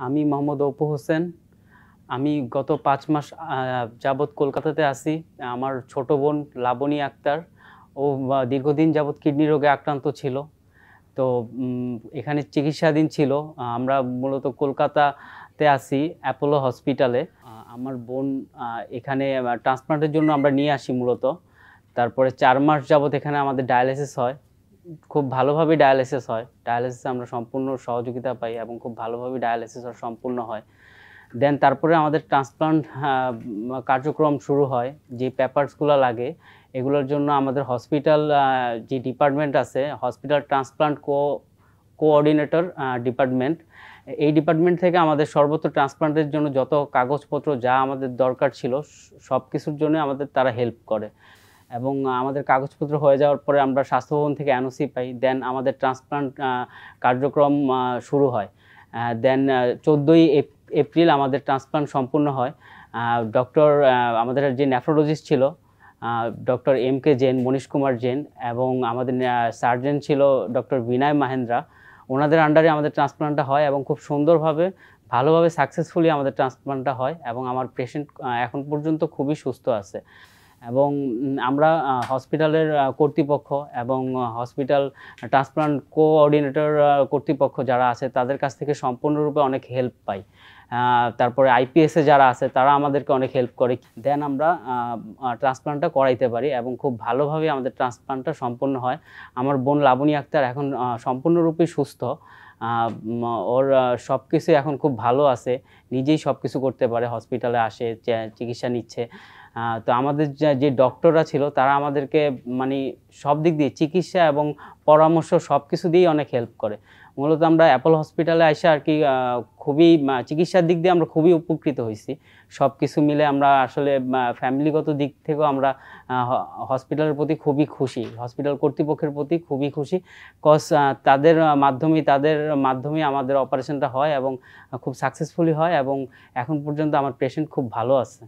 আমি মোহাম্মদ অপু হোসেন। আমি গত পাঁচ মাস যাবৎ কলকাতাতে আসি আমার ছোট বোন লাবণী আক্তার। ও দীর্ঘদিন যাবৎ কিডনি রোগে আক্রান্ত ছিল। তো এখানে চিকিৎসাধীন ছিল। আমরা মূলত কলকাতাতে আসি অ্যাপোলো হসপিটালে। আমার বোন এখানে ট্রান্সপ্লান্টের জন্য আমরা নিয়ে আসি মূলত। তারপরে চার মাস যাবৎ এখানে আমাদের ডায়ালিসিস হয়। খুব ভালোভাবে ডায়ালিসিস হয়। ডায়ালিসিসে আমরা সম্পূর্ণ সহযোগিতা পাই এবং খুব ভালোভাবে ডায়ালিসিস সম্পূর্ণ হয়। দেন তারপরে আমাদের ট্রান্সপ্লান্ট কার্যক্রম শুরু হয়। যে পেপারসগুলো লাগে, এগুলোর জন্য আমাদের হসপিটাল যে ডিপার্টমেন্ট আছে hospital transplant co coordinator department এই ডিপার্টমেন্ট থেকে আমাদের সর্বত্র ট্রান্সপ্লান্টের জন্য যত কাগজপত্র যা আমাদের দরকার ছিল সব কিছুর জন্য আমাদের তারা হেল্প করে। এবং আমাদের কাগজপত্র হয়ে যাওয়ার পরে আমরা স্বাস্থ্য ভবন থেকে এনওসি পাই। দেন আমাদের ট্রান্সপ্লান্ট কার্যক্রম শুরু হয়। দেন চোদ্দোই এপ্রিল আমাদের ট্রান্সপ্লান্ট সম্পূর্ণ হয়। ডক্টর আমাদের যে নেফ্রোলজিস্ট ছিল doctor M K Jain Manish Kumar Jain এবং আমাদের সার্জন ছিল ডক্টর বিনয় মাহেন্দ্রা ওনাদের আন্ডারে আমাদের ট্রান্সপ্লান্টটা হয় এবং খুব সুন্দরভাবে, ভালোভাবে সাকসেসফুলি আমাদের ট্রান্সপ্লান্টটা হয় এবং আমার পেশেন্ট এখন পর্যন্ত খুবই সুস্থ আছে। এবং আমরা হসপিটালের কর্তৃপক্ষ এবং হসপিটাল ট্রান্সপ্লান্ট কোঅর্ডিনেটর কর্তৃপক্ষ যারা আছে তাদের কাছ থেকে সম্পূর্ণরূপে অনেক হেল্প পাই। তারপরে আইপিএসে যারা আছে তারা আমাদেরকে অনেক হেল্প করে। দেন আমরা ট্রান্সপ্লান্টটা করাইতে পারি এবং খুব ভালোভাবে আমাদের ট্রান্সপ্লান্টটা সম্পন্ন হয়। আমার বোন লাবণী আক্তার এখন সম্পূর্ণরূপে সুস্থ। ওর সব কিছু এখন খুব ভালো আছে। নিজেই সব কিছু করতে পারে হসপিটালে আসে চিকিৎসা নিচ্ছে। তো আমাদের যে- ডক্টররা ছিল, তারা আমাদেরকে মানে সব দিক দিয়ে চিকিৎসা এবং পরামর্শ সব কিছু দিয়েই অনেক হেল্প করে। মূলত আমরা অ্যাপল হসপিটালে এসে আর কি খুবই চিকিৎসার দিক দিয়ে আমরা খুবই উপকৃত হয়েছি সব কিছু মিলে আমরা আসলে ফ্যামিলিগত দিক থেকেও আমরা হসপিটালের প্রতি খুবই খুশি। হসপিটাল কর্তৃপক্ষের প্রতি খুবই খুশি। কজ তাদের আহ, মাধ্যমেই তাদের মাধ্যমেই আমাদের অপারেশনটা হয় এবং খুব সাকসেসফুলি হয় এবং এখন পর্যন্ত আমার পেশেন্ট খুব ভালো আছে।